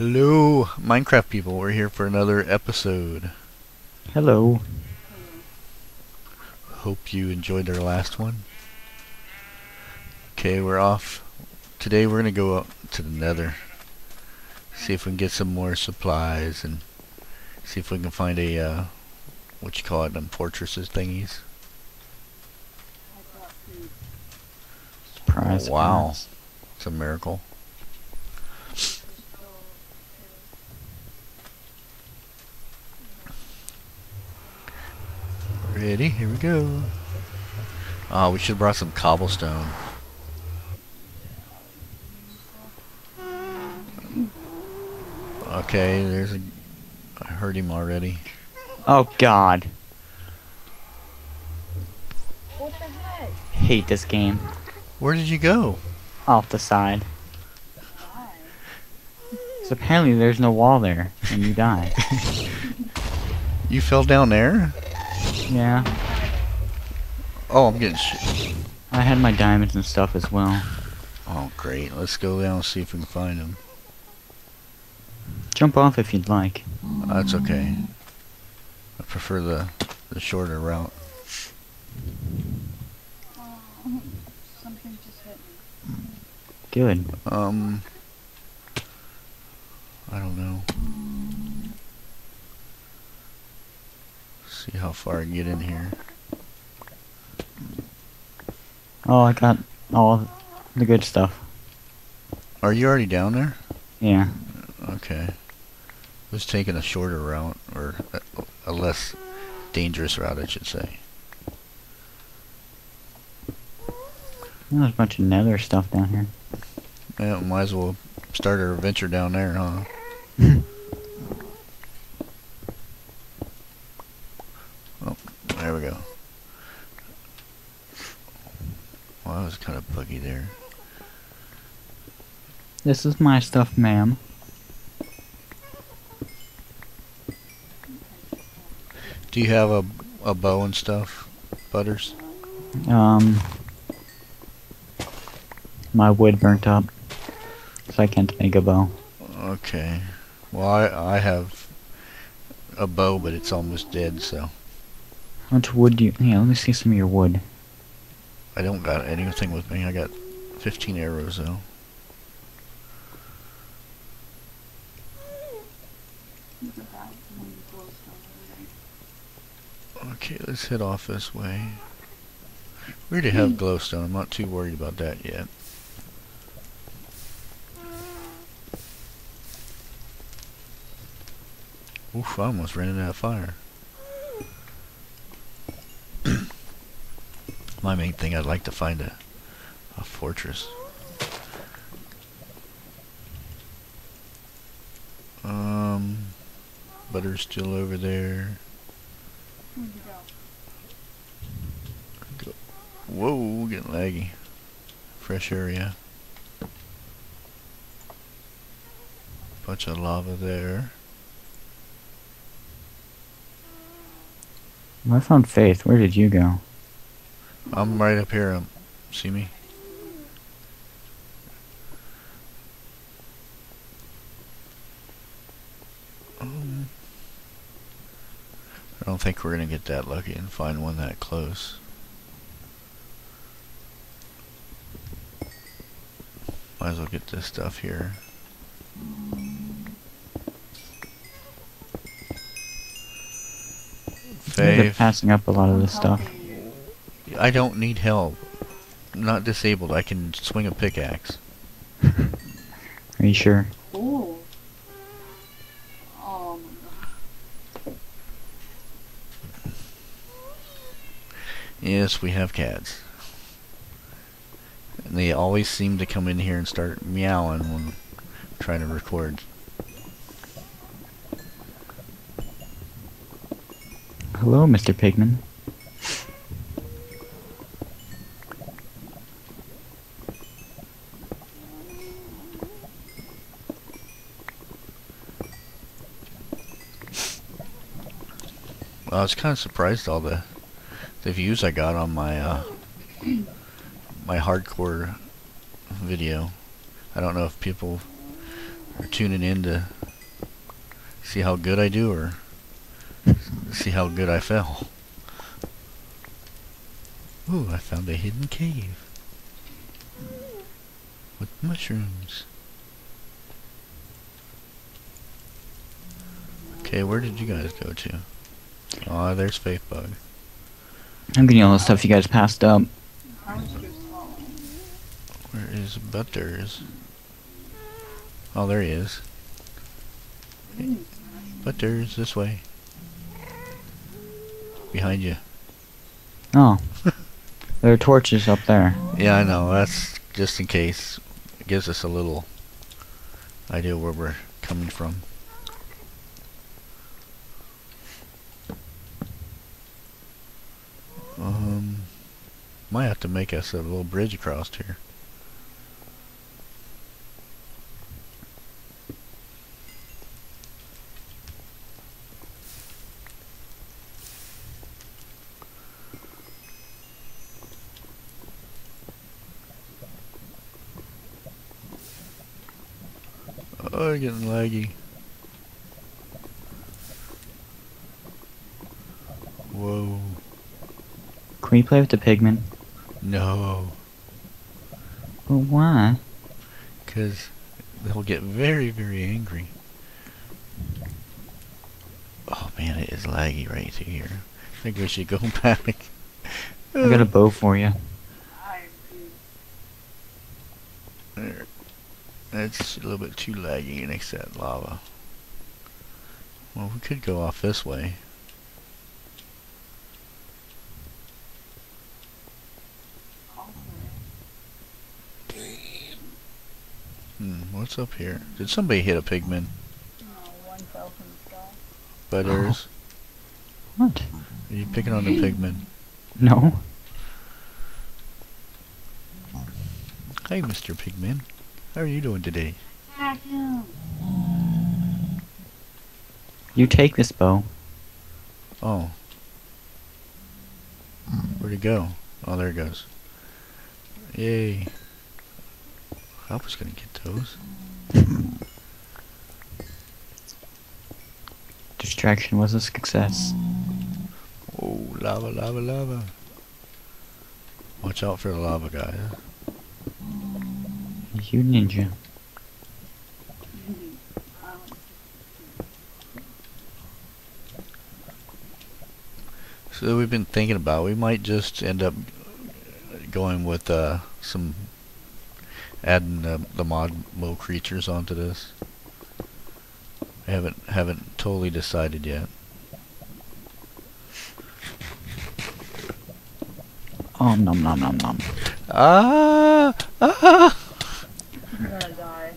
Hello, Minecraft people. We're here for another episode. Hello. Hope you enjoyed our last one. Okay, we're off. Today we're gonna go up to the nether. See if we can get some more supplies and see if we can find a, uh, what you call it, them fortresses thingies. Surprise. Oh, wow. It's a miracle. Ready? Here we go. Oh, we should have brought some cobblestone. Okay, there's a... I heard him already. Oh God. What the heck? Hate this game. Where did you go? Off the side. So apparently there's no wall there, and you die. You fell down there? Yeah. Oh, I'm getting sh I had my diamonds and stuff as well. Oh, great. Let's go down and see if we can find them. Jump off if you'd like. That's okay. I prefer the the shorter route. Oh, something just hit me. Good. Um, I don't know. See how far I can get in here. Oh, I got all the good stuff. Are you already down there? Yeah. Okay. Was taking a shorter route, or a, a less dangerous route, I should say. There's a bunch of nether stuff down here. Yeah, might as well start our adventure down there, huh? oh, there we go. Well, that was kind of buggy there. This is my stuff, ma'am. Do you have a a bow and stuff, Butters? Um, my wood burnt up, so I can't make a bow. Okay. Well, I I have a bow, but it's almost dead, so How much wood do you? Yeah, let me see some of your wood. I don't got anything with me. I got 15 arrows though. Look at that. One glowstone over there. Okay, let's head off this way. We already have glowstone. I'm not too worried about that yet. Oof, I almost ran into that fire. My main thing, I'd like to find a, a fortress. Um, Butter's still over there. Where'd you go? Whoa, getting laggy. Fresh area. Bunch of lava there. I found Faith. Where did you go? I'm right up here. Um, see me? Um, I don't think we're gonna get that lucky and find one that close. Might as well get this stuff here. They're passing up a lot of this stuff. I don't need help. I'm not disabled. I can swing a pickaxe. Are you sure? Cool. Oh my god. Yes, we have cats. And they always seem to come in here and start meowing when I'm trying to record. Hello, Mr. Pigman. I was kind of surprised all the the views I got on my uh, my hardcore video. I don't know if people are tuning in to see how good I do or see how good I fell. Ooh, I found a hidden cave. With mushrooms. Okay, where did you guys go to? Oh, there's Faith Bug. I'm getting all the stuff you guys passed up. How was your? Where is Butters? Oh, there he is. Butters, this way. Behind you. Oh. there are torches up there. Yeah, I know. That's just in case. It gives us a little idea where we're coming from. Um, might have to make us a little bridge across here. Oh, getting laggy. Whoa. Can we play with the pigmen? No. Why? Because they'll get very, very angry. Oh man, it is laggy right here. I think we should go back. I got a bow for you. There. It's a little bit too laggy next to that lava. Well, we could go off this way. Also, Hmm, what's up here? Did somebody hit a pigman? you know, one fell from the sky. Butters, What? are you picking on the pigman? No. Hey, Mr. Pigman. How are you doing today? You take this bow. Oh. Where'd it go? Oh, there it goes. Yay. I was gonna get those. Distraction was a success. Oh, lava, lava, lava. Watch out for the lava, guys. You ninja. So we've been thinking about, we might just end up going with uh, some, adding the, the mod Mo' Creatures onto this. I haven't haven't totally decided yet. Oh, nom nom nom nom. Ah! Ah! I'm gonna die.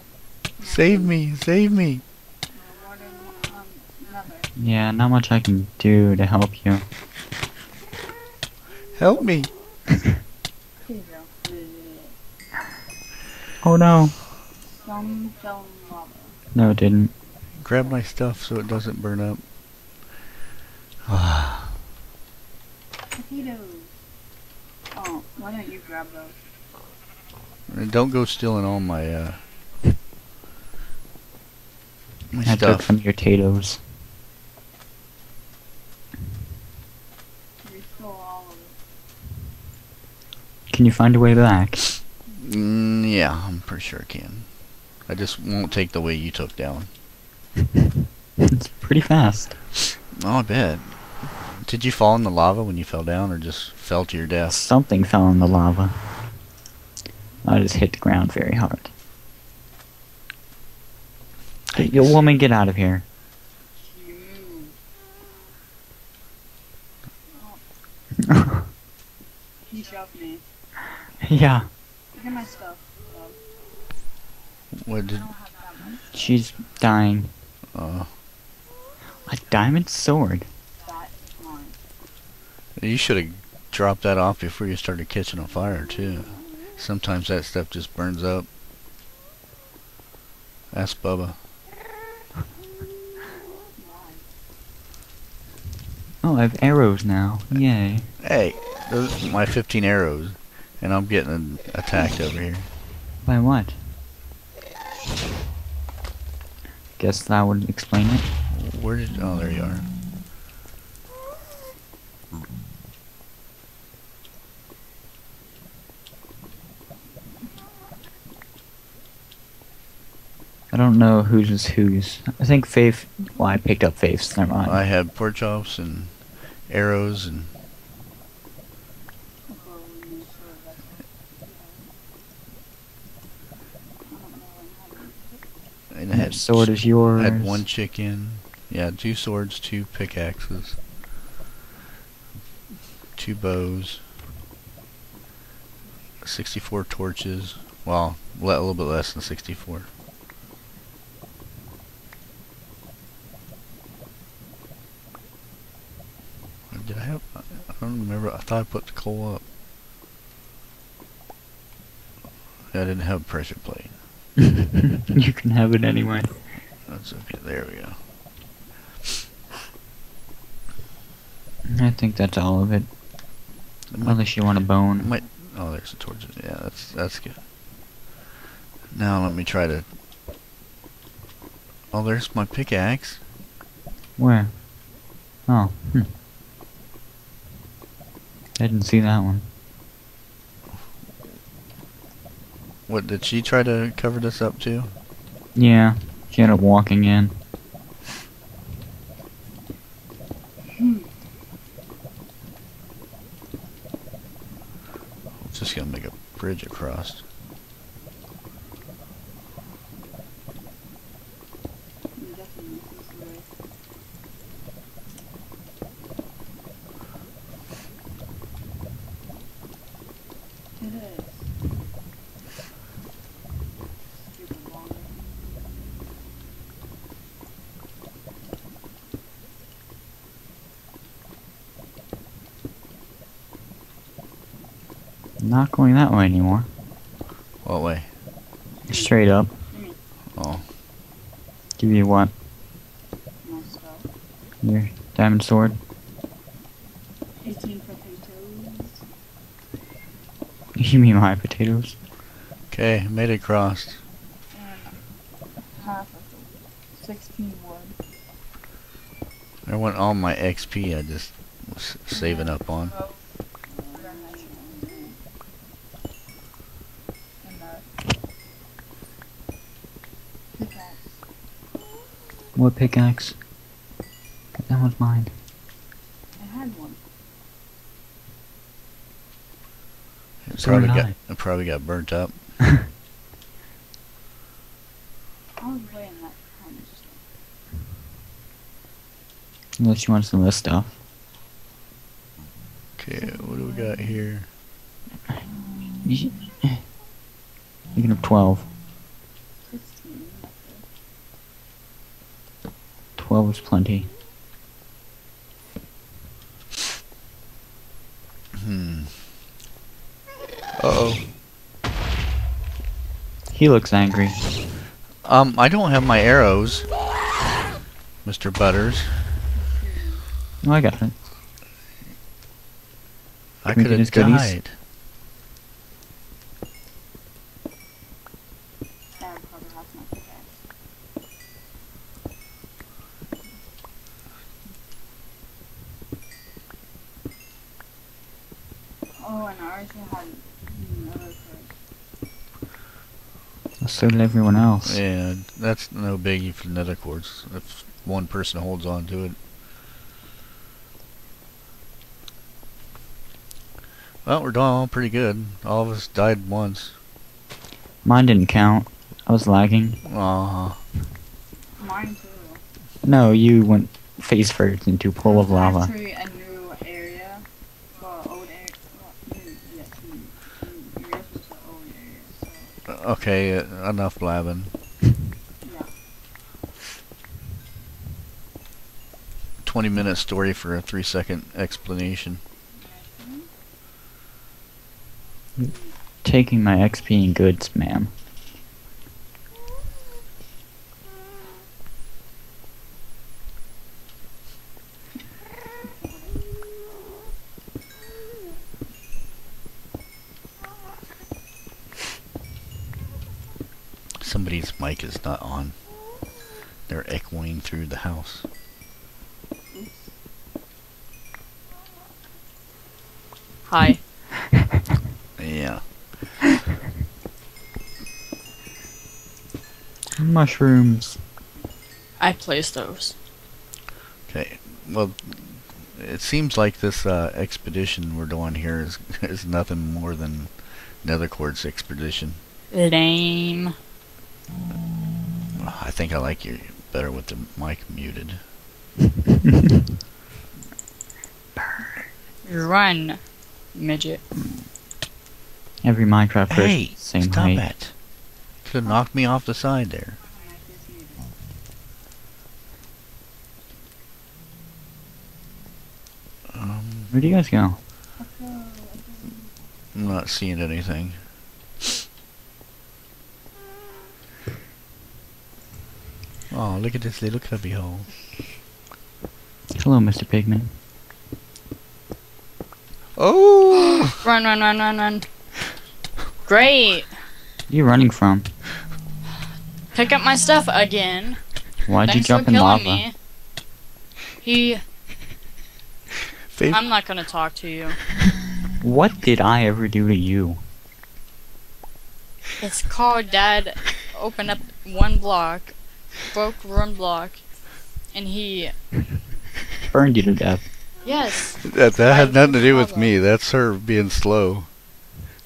Save me! Save me! I'm awarding, another. Yeah, not much I can do to help you. Help me! Here you go. Oh no. Some fell in lava. No, it didn't. Grab my stuff so it doesn't burn up. Ah, Potatoes! Oh, why don't you grab those? and don't go stealing all my uh my I took stuff. some of your potatoes. We stole all of it. Can you find a way back? Mm, yeah, I'm pretty sure I can. I just won't take the way you took down. It's pretty fast. Oh, I bet. Did you fall in the lava when you fell down, or just fell to your death? Something fell in the lava. I just hit the ground very hard. Hey, you woman, get out of here. He shoved me. yeah, Look at my stuff. What I did? don't have that she's dying. Uh, A diamond sword. That is mine. you should have dropped that off before you started catching on fire too. Sometimes that stuff just burns up. Ask Bubba. Oh, I have arrows now. Yay. Hey, those are my 15 arrows, and I'm getting attacked over here. By what? Guess that would explain it. Where did? Oh, there you are. I don't know whose is whose. I think Faith. Well, I picked up Faith's. Never mind. I had pork chops and arrows and I'll go and make sure that's it. I don't know when how to pick and I And had that sword is yours. I had one chicken. Yeah, two swords, two pickaxes, two bows, sixty-four torches. Well, a little bit less than sixty-four. Did I have? I don't remember. I thought I put the coal up. I didn't have a pressure plate. you can have it anyway. That's okay. There we go. I think that's all of it. Might- Unless you want a bone. Might oh there's the torches. Yeah, that's that's good. Now let me try to Oh there's my pickaxe. Where? Oh. Hmm. I didn't see that one. What did she try to cover this up too? Yeah. She ended up walking in. Just gonna make a bridge across. it. Definitely this is the way. It is. Stupid water. Not going that way anymore. What way? Straight up. Oh. Give you what? My. Your diamond sword? 18 potatoes. You mean my potatoes? Okay, made it across. And uh, half of the 16 wood. I want all my XP I just was saving up on. Oh, Well, very nice. And the pickaxe. What pickaxe? That one's mine. I had one. It So probably got I. it probably got burnt up. I was way in that corner just Unless you want some of this stuff. Okay, what do we got here? You you can have 12. 16. okay. 12 is plenty. Hmm. Uh oh. He looks angry. Um, I don't have my arrows, Mr. Butters. I got it. I could have died. Dad probably has my pickaxe. Oh, and I also had another card. So did everyone else. Yeah, that's no biggie for nether quartz. If one person holds on to it. Well, we're doing all pretty good. All of us died once. Mine didn't count. I was lagging. Aw. Mine too. No, you went face first into a pool of lava. Actually, a new area. Well, old area. Well, new, yes, new. new. Yours was the old area, so, Okay, uh, enough blabbing. yeah. 20 minute story for a 3 second explanation. Taking my XP and goods, ma'am. Somebody's mic is not on. They're echoing through the house. Hi. Yeah. Mushrooms. I placed those. Okay. Well, it seems like this uh, expedition we're doing here is is nothing more than nether quartz expedition. Lame. I think I like you better with the mic muted. Run, midget. Every Minecraft person Hey, same stop height. it! Could have knocked me off the side there. Um, Where do you guys go? I'm not seeing anything. Oh, look at this little cubby hole. Hello, Mr. Pigman. Oh! Run, run, run, run, run. Great. Where are you running from? Pick up my stuff again. Why'd Thanks you jump in killing lava? me. He. Fav- I'm not gonna talk to you. What did I ever do to you? It's called Dad opened up one block, broke one block, and he. Burned you to death. Yes, that that had nothing to do with me. That's her being slow.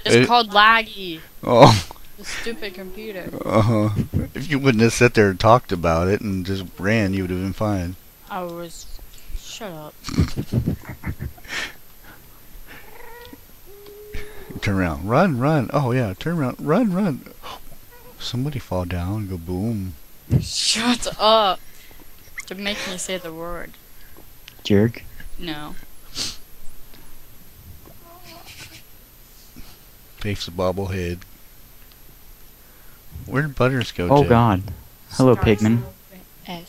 it's Eh. called laggy. Oh, The stupid computer. uh huh. If you wouldn't have sat there and talked about it and just ran, you would have been fine. I was. Shut up. Turn around, run, run. Oh yeah, turn around, run, run. Somebody fall down, go boom. Shut up. To make me say the word. Jerk. No. Face a bobblehead. Where did Butters go to? Oh to? god. Hello, Pigman.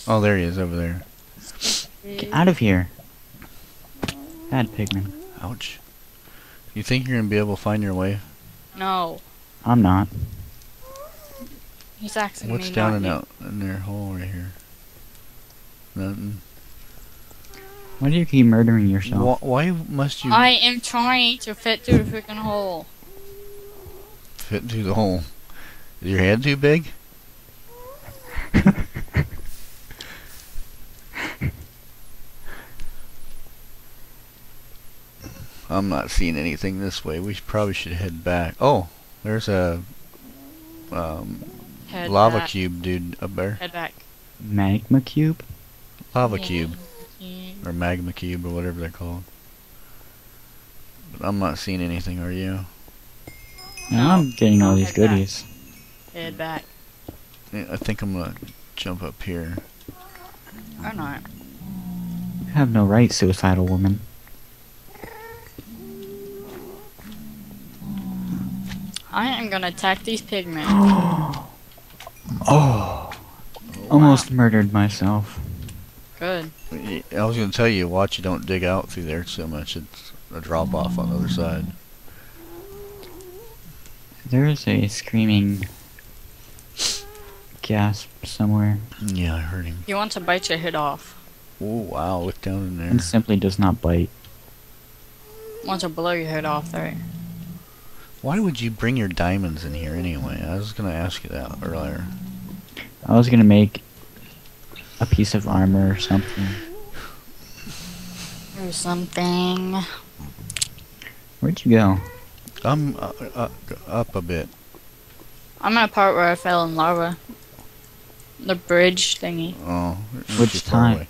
Oh, there he is over there. Get out of here. Bad Pigman. Ouch. You think you're gonna be able to find your way? No. I'm not. He's asking What's me down not and out in their hole right here? Nothing. Why do you keep murdering yourself? Wh- why must you I am trying to fit through the freaking hole. fit through the hole? Is your head too big? I'm not seeing anything this way. We probably should head back. Oh, there's a um, Head lava back. cube dude up there. Head back. Magma cube? Lava Yeah. cube Yeah. or magma cube or whatever they're called. But I'm not seeing anything. Are you? Now I'm getting all these head back. goodies. Head back. Yeah, I think I'm gonna jump up here. Or not. You have no right, suicidal woman. I am gonna attack these pigmen. Oh. Almost murdered myself. Good. I was gonna tell you, watch you don't dig out through there so much. It's a drop off on the other side. There's a screaming ghast somewhere Yeah, I heard him. He wants to bite your head off. Oh wow, look down in there. and simply does not bite. Wants to blow your head off there. Why would you bring your diamonds in here anyway? I was gonna ask you that earlier. I was gonna make a piece of armor or something. Or something. Where'd you go? I'm uh, uh, up a bit. I'm at a part where I fell in lava. The bridge thingy. Oh, Which too far time?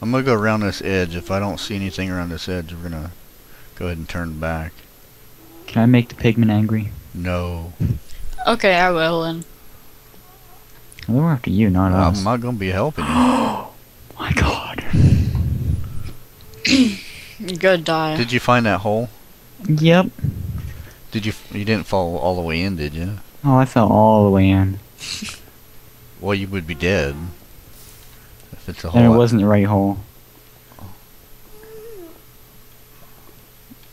I'm gonna go around this edge. If I don't see anything around this edge, we're gonna go ahead and turn back. Can I make the pigman angry? No, Okay, I will then. Well, we're after you, not us. I'm not gonna be helping you. Oh my god. You're die. Did you find that hole? Yep. Did you? You didn't fall all the way in, did you? Oh, I fell all the way in. Well, you would be dead. If it's a hole. And it wasn't the right hole.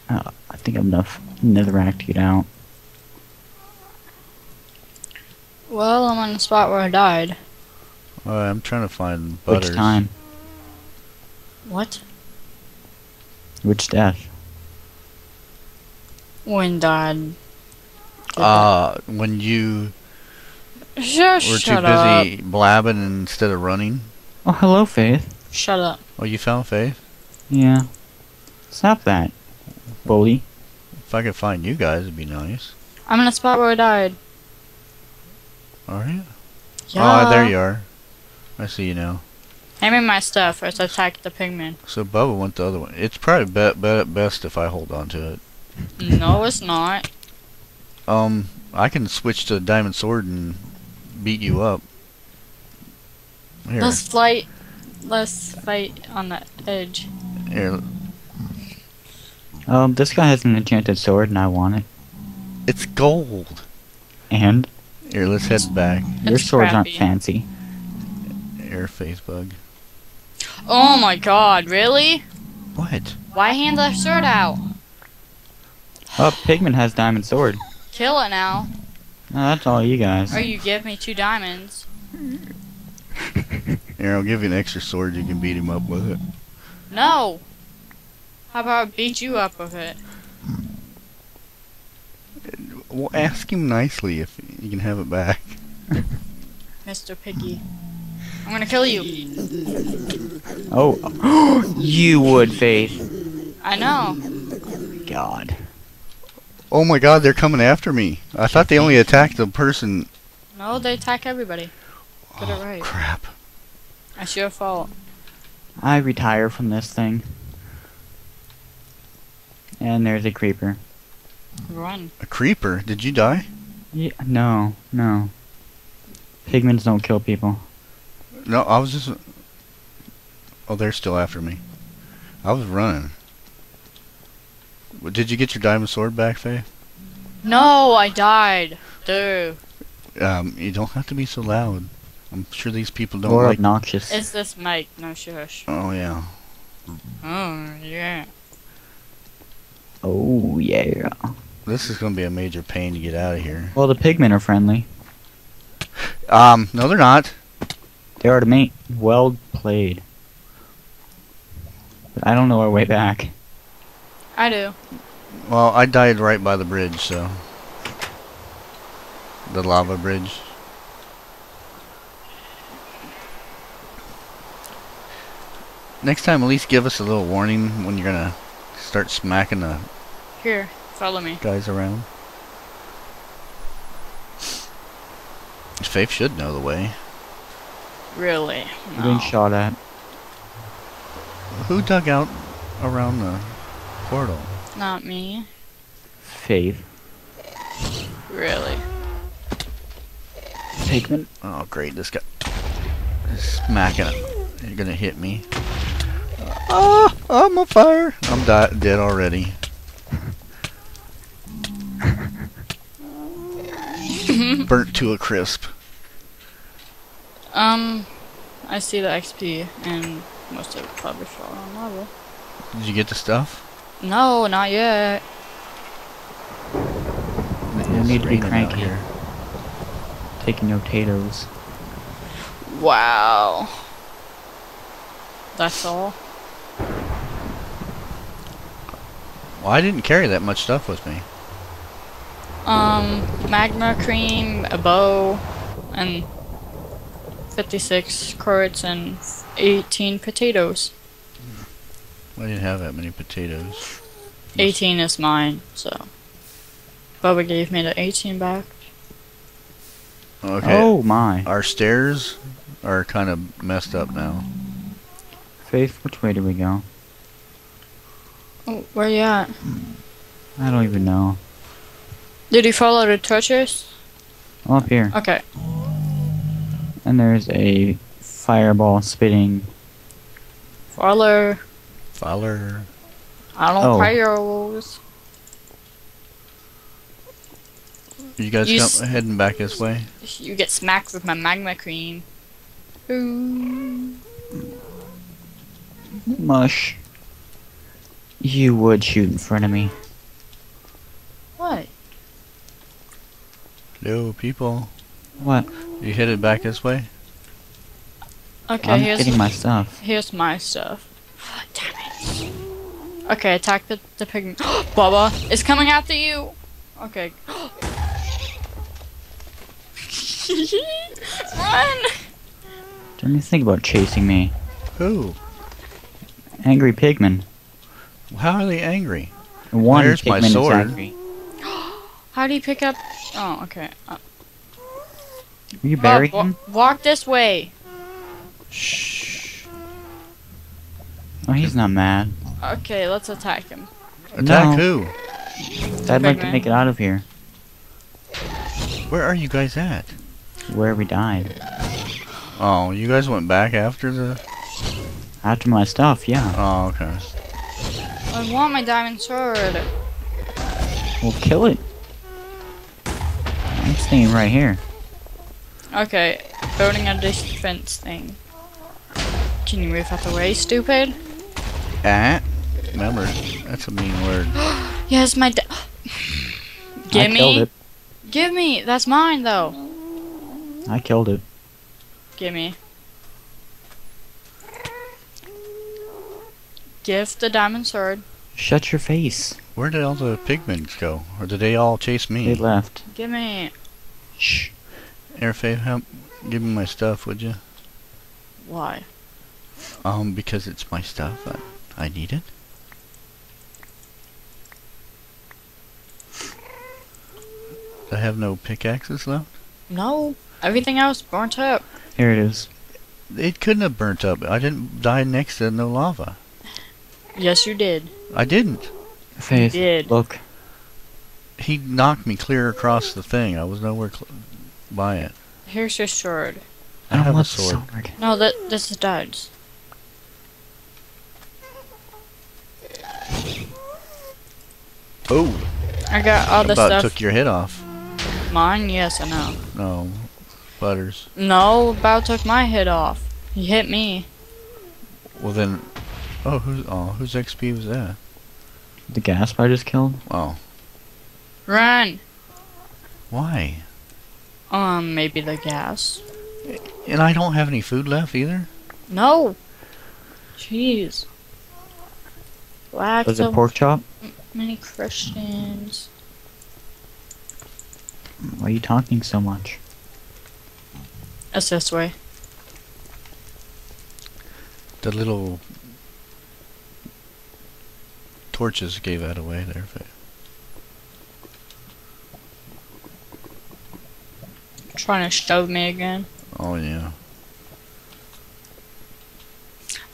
Uh, I think I'm enough netherrack to get out. Well, I'm on the spot where I died. I'm trying to find butters. Which time? What? Which death? When Dad. Uh, when you Just were shut too up. busy blabbing instead of running. Oh, hello, Faith. Shut up. Oh, you found Faith? Yeah. Stop that, bully. If I could find you guys, it'd be nice. I'm in a spot where I died. Alright. Yeah. Oh, there you are. I see you now. Hand me my stuff or it's attack the pigman. So Bubba went the other one. It's probably be- be- best if I hold on to it. No, it's not. Um, I can switch to diamond sword and beat you up. Here, Let's fight. Let's fight on the edge. here. Um, this guy has an enchanted sword, and I want it. It's gold. And Here, let's head back. your It's swords aren't fancy. Air face bug. Oh my god, really? What? Why hand the sword out? Oh, Pigman has diamond sword. Kill it now. No, that's all you guys. Or you give me two diamonds. Here, I'll give you an extra sword. You can beat him up with it. No! How about I beat you up with it? Well, ask him nicely if you can have it back. Mr. Piggy. I'm gonna kill you. Oh, you would, Faith. I know. God. Oh my God, they're coming after me. I thought they only attacked the person. No, they attack everybody. Get it Oh, right. crap. That's your fault. I retire from this thing. And there's a creeper. Run. A creeper? Did you die? Yeah, no, no. Pigments don't kill people. No, I was just. Oh, they're still after me. I was running. Did you get your diamond sword back, Faye? No, I died. Dude. Um, you don't have to be so loud. I'm sure these people don't or like. obnoxious. It's this mic. No shush. Oh yeah. Oh, yeah. Oh, yeah. This is gonna be a major pain to get out of here. Well, the pigmen are friendly. Um, no, they're not. They are to me. Well played. But I don't know our way back. I do. Well, I died right by the bridge, so. The lava bridge. Next time, at least give us a little warning when you're gonna start smacking the Here, follow me. guys around. Faith should know the way. Really? You're No. being shot at. Who dug out around the portal? Not me. Faith. Really. Pigment. Oh, great! This guy is smacking it. You're gonna hit me. Ah! I'm on fire. I'm di- dead already. Burnt to a crisp. Um, I see the XP, and most of it probably fell on lava. Did you get the stuff? No, not yet. You need to be It's raining out cranky. Taking no potatoes. Wow. That's all? Well, I didn't carry that much stuff with me. Um, magma cream, a bow, and 56 carrots and 18 potatoes. I didn't have that many potatoes. 18 is mine, so. Bubba gave me the 18 back. Okay. Oh my. Our stairs are kind of messed up now. Faith, which way do we go? Oh, where you at? I don't even know. Did you follow the torches? I'm up here. Okay. And there's a fireball spitting. Follow. Fowler. I don't Oh. pay. You guys You come, s- heading back this way? You get smacked with my magma cream. Ooh. Mush. You would shoot in front of me. What? Hello, people. What? You headed back this way? Okay, I'm here's getting my stuff. here's my stuff. Damn it. Okay, attack the the pig. Bubba, it's coming after you. Okay. Run! Don't you think about chasing me. Who? Angry pigman. How are they angry? One There's my pigman is sword. angry. How do you pick up? Oh, okay. Uh, Will you Bob, bury him? walk this way. Shh. Oh, he's not mad. Okay, let's attack him. Attack No. who? I'd like to make it out of here. Where are you guys at? Where we died. Oh, you guys went back after the. After my stuff, yeah. Oh, okay. I want my diamond sword. We'll kill it. I'm staying right here. Okay, building a defense thing. Can you move out the way, stupid? At? Remember, that's a mean word. Yes, my. Di- I Give killed me. it. Give me. That's mine, though. I killed it. Give Give the diamond sword. Shut your face. Where did all the pigments go? Or did they all chase me? They left. Give me. Shh. Airfave, help give me my stuff, would you? Why? Um, because it's my stuff. I, I need it. I have no pickaxes left. No. Everything else burnt up. Here it is. It couldn't have burnt up. I didn't die next to no lava. Yes, you did. I didn't. Faith, did. look. He knocked me clear across the thing. I was nowhere cl- by it. Here's your sword. I have a want the sword. No, that this is Dad's. Oh, I got all the about stuff. took your head off. Mine? Yes, I know. No, butters. No, Bao took my head off. He hit me. Well then, oh who's oh whose XP was that? The ghast I just killed? Oh, Run! why? Um, maybe the gas. And I don't have any food left either. No! Jeez. Lack Was it pork chop? many Christians. Why are you talking so much? It's this way. The little torches gave that away there. Trying to shove me again. Oh yeah.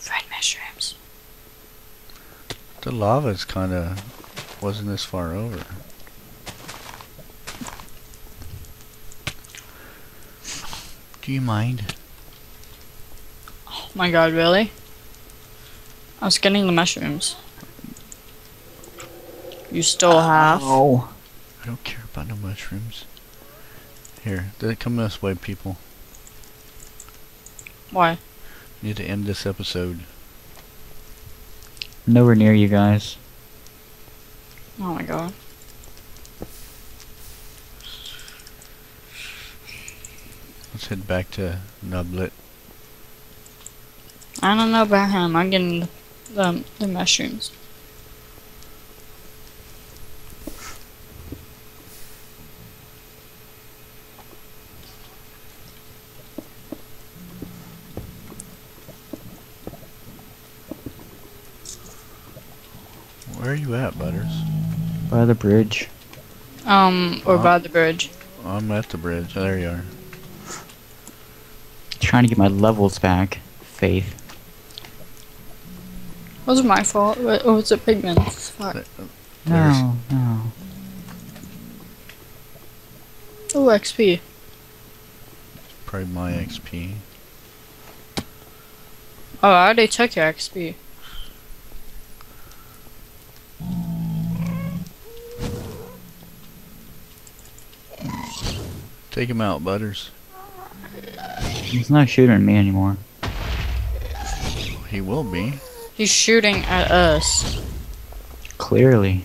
Red mushrooms. The lava's kind of wasn't this far over. Do you mind? Oh my god, really? I was getting the mushrooms. You stole half. Oh. I don't care about no mushrooms. Here, they come this way, people. Why? Need to end this episode. Nowhere near you guys. Oh my god. Let's head back to Nublet. I don't know about him. I'm getting the, the, the mushrooms. Where are you at, Butters? By the bridge. Um, or Huh? by the bridge. I'm at the bridge. There you are. Trying to get my levels back. Faith. Was my fault? Wa- Or was it Pigman's? Fuck. No, no. Oh, XP. Probably my XP. Oh, I already took your XP. Take him out, Butters. He's not shooting me anymore. He will be. He's shooting at us. Clearly.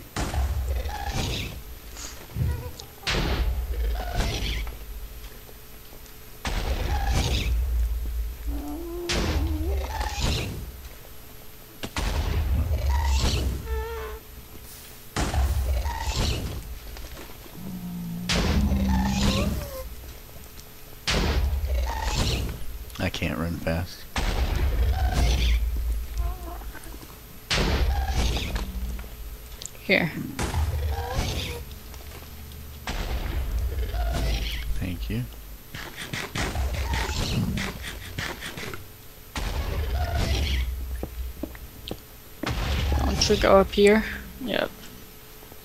Don't go up here? Yep.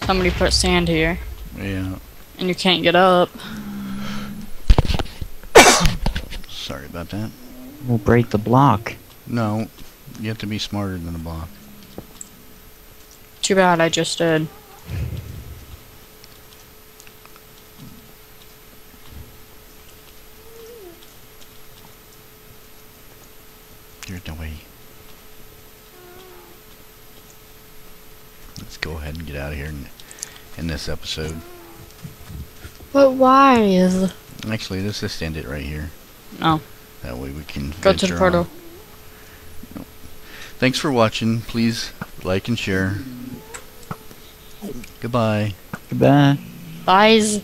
Somebody put sand here, Yeah. and you can't get up. Sorry about that. We'll break the block. No, you have to be smarter than a block. Too bad I just did. There's no way. Let's go ahead and get out of here in, in this episode. But why is Actually, let's just end it right here. Oh. That way we can Go to the portal. on. Thanks for watching. Please like and share. Goodbye. Goodbye. Buys.